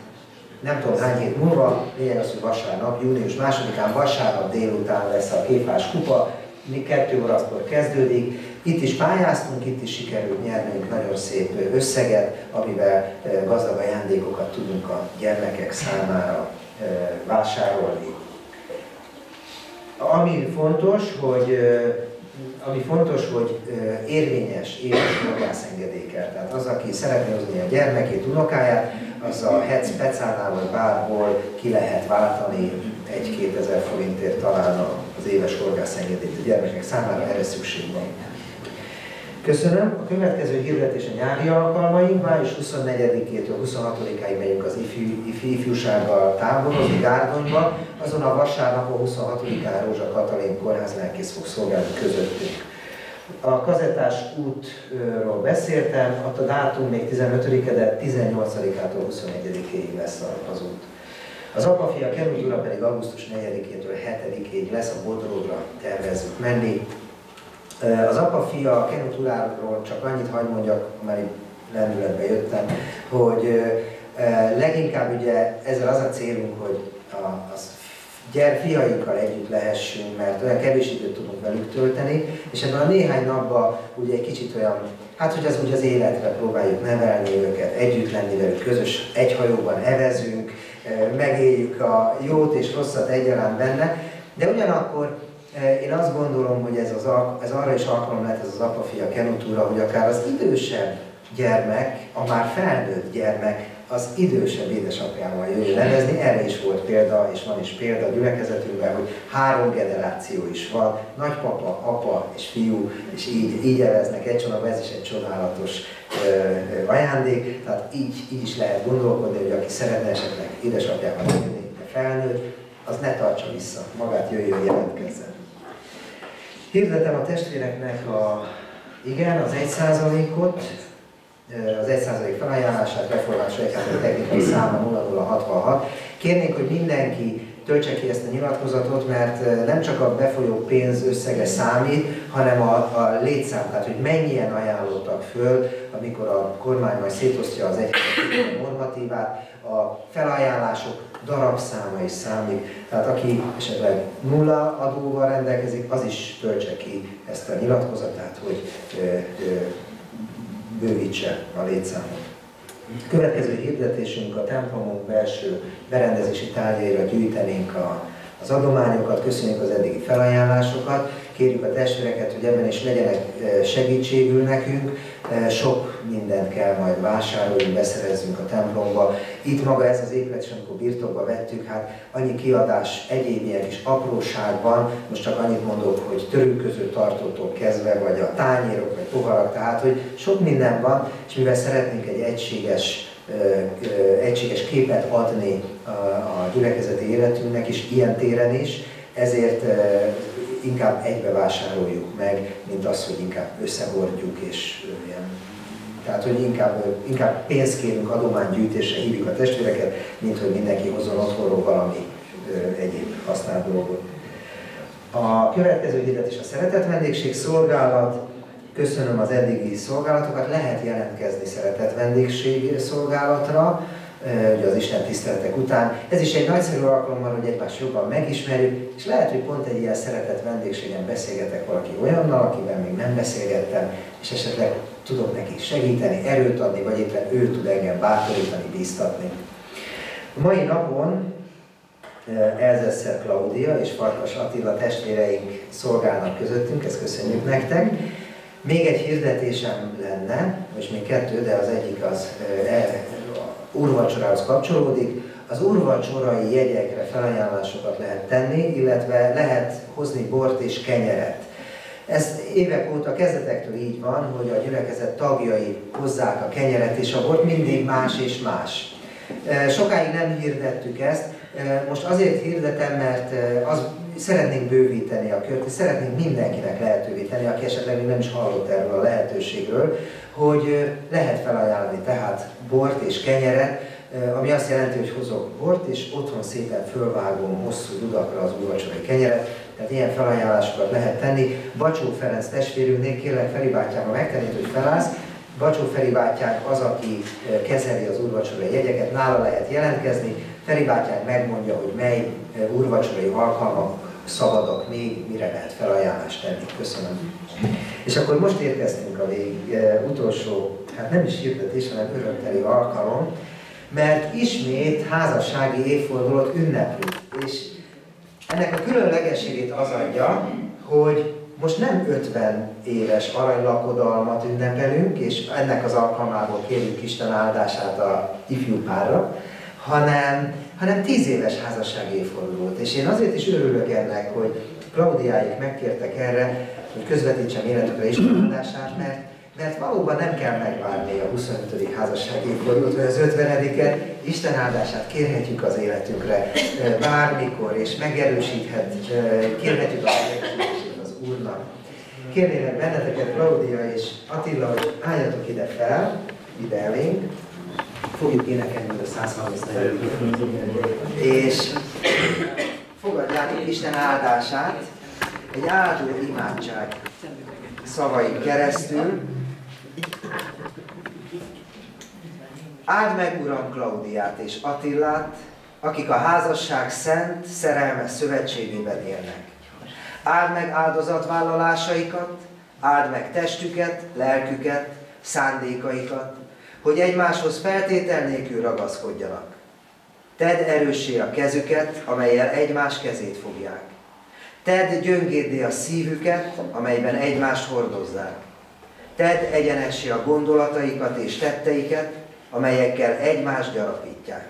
nem tudom hány hét múlva, lényeg az, hogy vasárnap, június másodikán, vasárnap délután lesz a képás kupa, mi kettő órakor kezdődik. Itt is pályáztunk, itt is sikerült nyernünk nagyon szép összeget, amivel gazdag ajándékokat tudunk a gyermekek számára vásárolni. Ami fontos, hogy ami fontos, hogy érvényes, éves magászengedély kell. Tehát az, aki szeretné hozni a gyermekét, unokáját, az a HEC Pecánál vagy bárhol ki lehet váltani egy-két ezer forintért talán az éves horgászengedélyt a gyermekek számára, erre szükség van. Köszönöm. A következő hirdetés a nyári alkalmaink. Május 24-től 26-áig megyünk az ifjú, ifjú, ifjúsággal táborozni Gárdonyba. Azon a vasárnapon 26-án Rózsa Katalin kórház lelkész fog szolgálni közöttünk. A kazettás útról beszéltem, ott a dátum még 15-e, de 18-ától 21-ig lesz az út. Az apafia kerültúra pedig augusztus 4-től 7-ig lesz, a Bodrógra tervezzük menni. Az apa-fia Kenutulárról csak annyit hagy mondjak, mert itt lendületbe jöttem, hogy leginkább ugye ezzel az a célunk, hogy a, az gyere fiaikkal együtt lehessünk, mert olyan kevés időt tudunk velük tölteni, és ebben a néhány napban ugye egy kicsit olyan, hát hogy az úgy az életre próbáljuk nevelni őket, együtt lenni velük, közös egy hajóban evezünk, megéljük a jót és rosszat egyaránt benne, de ugyanakkor én azt gondolom, hogy ez, az, ez arra is alkalom lehet ez az apa-fia kenutúra, hogy akár az idősebb gyermek, a már felnőtt gyermek az idősebb édesapjával jöjjön nevezni. Erre is volt példa, és van is példa a gyülekezetünkben, hogy három generáció is van, nagypapa, apa és fiú, és így, így eveznek egy csomag, ez is egy csodálatos ö, ajándék. Tehát így, így is lehet gondolkodni, hogy aki szeretne esetleg édesapjával jönni, de felnőtt, az ne tartsa vissza, magát jöjjön, jelentkezzen. Hirdetem a testvéreknek a, igen, az 1%-ot, az 1% felajánlását, református egyházi technikai száma 0066. Kérnék, hogy mindenki töltse ki ezt a nyilatkozatot, mert nem csak a befolyó pénz összege számít, hanem a, a létszám, tehát hogy mennyien ajánlottak föl, amikor a kormány majd szétosztja az egy normatívát, a felajánlások darabszáma is számít. Tehát aki esetleg nulla adóval rendelkezik, az is töltse ki ezt a nyilatkozatát, hogy ö, ö, bővítse a létszámot. Következő hirdetésünk a templomunk belső berendezési tárgyaira gyűjtenénk a, az adományokat, köszönjük az eddigi felajánlásokat, kérjük a testvéreket, hogy ebben is legyenek e, segítségül nekünk, e, sok mindent kell majd vásároljunk, beszerezzünk a templomba. Itt maga ez az épület, és amikor birtokba vettük, hát annyi kiadás, egyéb ilyen kis apróság van, most csak annyit mondok, hogy törőköző tartótól kezdve, vagy a tányérok, vagy poharak, tehát hogy sok minden van, és mivel szeretnénk egy egységes egységes képet adni a gyülekezeti életünknek is, ilyen téren is, ezért inkább egybe vásároljuk meg, mint az, hogy inkább összehordjuk, és tehát, hogy inkább, inkább pénzt kérünk adománygyűjtésre, hívjuk a testvéreket, mint hogy mindenki hozzon otthonról valami egyéb használt dolgot. A következő hirdetés a szeretett vendégség szolgálat. Köszönöm az eddigi szolgálatokat. Lehet jelentkezni szeretett vendégség szolgálatra ugye az Isten tiszteletek után. Ez is egy nagyszerű alkalom van, hogy egymást jobban megismerjük, és lehet, hogy pont egy ilyen szeretett vendégségen beszélgetek valaki olyannal, akivel még nem beszélgettem, és esetleg tudok neki segíteni, erőt adni, vagy éppen ő tud engem bátorítani, bíztatni. A mai napon Elzeszer Klaudia és Farkas Attila testvéreink szolgálnak közöttünk, ezt köszönjük nektek. Még egy hirdetésem lenne, és még kettő, de az egyik az e, úrvacsorához kapcsolódik. Az úrvacsorai jegyekre felajánlásokat lehet tenni, illetve lehet hozni bort és kenyeret. Ez évek óta kezdetektől így van, hogy a gyülekezet tagjai hozzák a kenyeret és a bort, mindig más és más. Sokáig nem hirdettük ezt, most azért hirdetem, mert az, szeretnénk bővíteni a kört, és szeretnénk mindenkinek lehetővé tenni, aki esetleg még nem is hallott erről a lehetőségről, hogy lehet felajánlani tehát bort és kenyeret, ami azt jelenti, hogy hozok bort, és otthon szépen fölvágom hosszú dudakra az úrvacsorai kenyeret, tehát ilyen felajánlásokat lehet tenni. Bacsó Ferenc testvérünknél kérlek Feri bátyámra megtenni, hogy felállsz. Bacsó Feri bátyánk az, aki kezeli az úrvacsorai jegyeket, nála lehet jelentkezni. Feri bátyánk megmondja, hogy mely úrvacsorai alkalmak szabadok még, mire lehet felajánlást tenni. Köszönöm. És akkor most érkeztünk a vég, utolsó, hát nem is hirdetés, hanem örömteli alkalom, mert ismét házassági évfordulót ünneplünk. És ennek a különlegességét az adja, hogy most nem 50 éves aranylakodalmat ünnepelünk, és ennek az alkalmából kérjük Isten áldását a ifjú párra, hanem, hanem 10 éves házassági évfordulót. És én azért is örülök ennek, hogy Klaudiáik megkértek erre, hogy közvetítsem életükre áldását, mert mert valóban nem kell megvárni a 25. házassági évfordulót, vagy az 50 Isten áldását kérhetjük az életünkre bármikor, és megerősíthet, kérhetjük az erősítését az Úrnak. Kérnélek benneteket, Claudia és Attila, hogy álljatok ide fel, ide elénk, fogjuk énekelni a 134 és fogadjátok Isten áldását, egy áldó imádság szavai keresztül, Áld meg, Uram, Klaudiát és Attillát, akik a házasság szent, szerelmes szövetségében élnek. Áld meg áldozatvállalásaikat, áld meg testüket, lelküket, szándékaikat, hogy egymáshoz feltétel nélkül ragaszkodjanak. Tedd erőssé a kezüket, amelyel egymás kezét fogják. Tedd gyöngéddé a szívüket, amelyben egymást hordozzák. Tedd egyenessé a gondolataikat és tetteiket, amelyekkel egymást gyarapítják.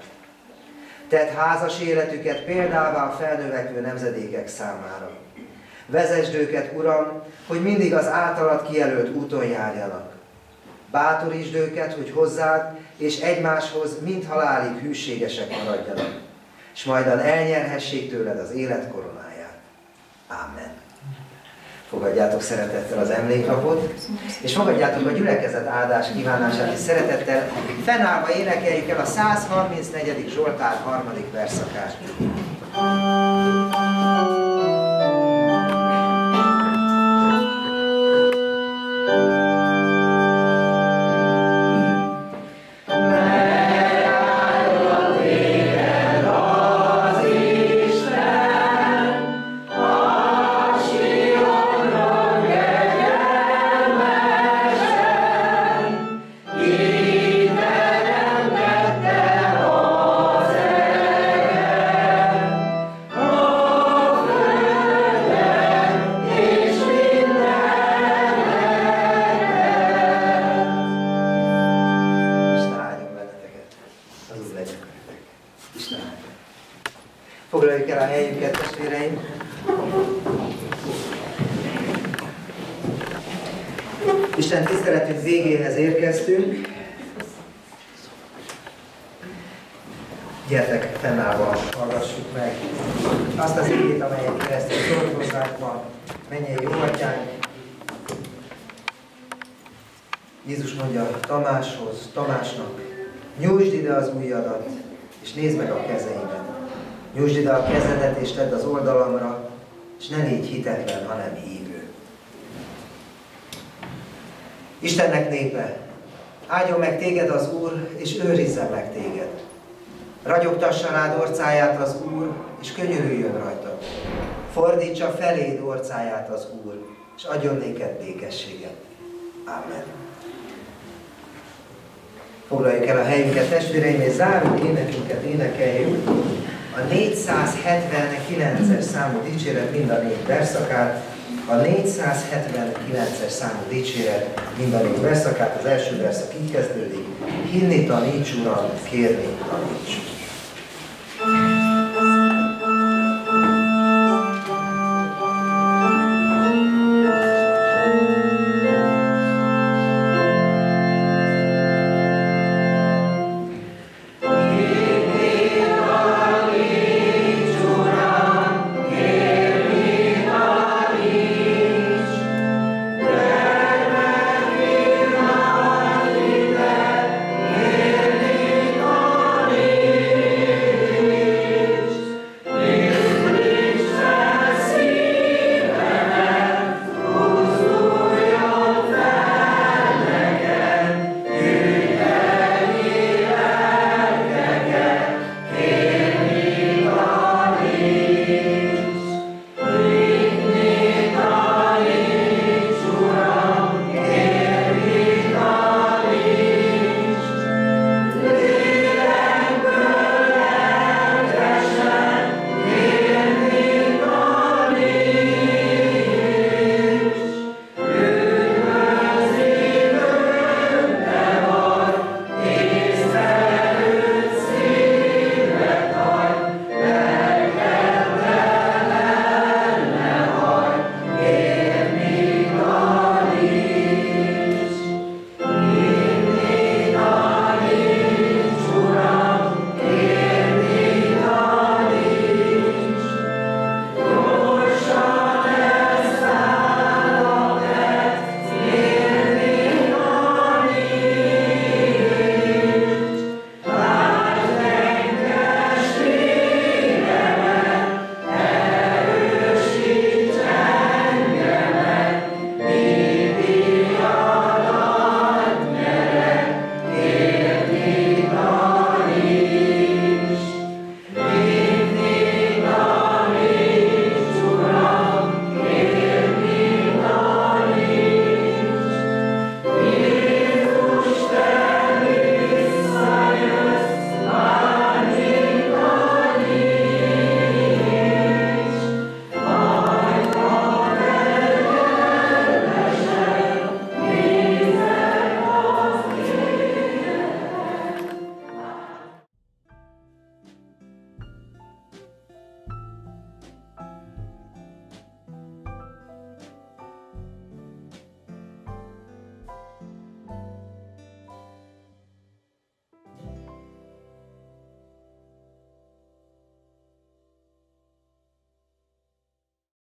Tedd házas életüket példává a felnövekvő nemzedékek számára. Vezesd őket, Uram, hogy mindig az általad kijelölt úton járjanak. Bátorítsd őket, hogy hozzád és egymáshoz mind halálig hűségesek maradjanak, és majdan elnyerhessék tőled az élet koronáját. Amen fogadjátok szeretettel az emléklapot, és fogadjátok a gyülekezet áldás kívánását is szeretettel. Fennállva énekeljük el a 134. Zsoltár harmadik verszakát. Isten Jézus mondja Tamáshoz, Tamásnak, nyújtsd ide az ujjadat, és nézd meg a kezeimet. Nyújtsd ide a kezedet, és tedd az oldalamra, és ne légy hitetlen, hanem hívő. Istennek népe, áldjon meg téged az Úr, és őrizzen meg téged. Ragyogtassa rád orcáját az Úr, és könyörüljön rajta. Fordítsa feléd orcáját az Úr, és adjon néked békességet. Amen. Foglaljuk el a helyünket, testvéreim, és záró énekünket énekeljük. A 479-es számú dicséret mind a négy verszakát, a 479-es számú dicséret mind a négy verszakát, az első verszak így kezdődik. Hinni taníts, Uram, kérni taníts. thank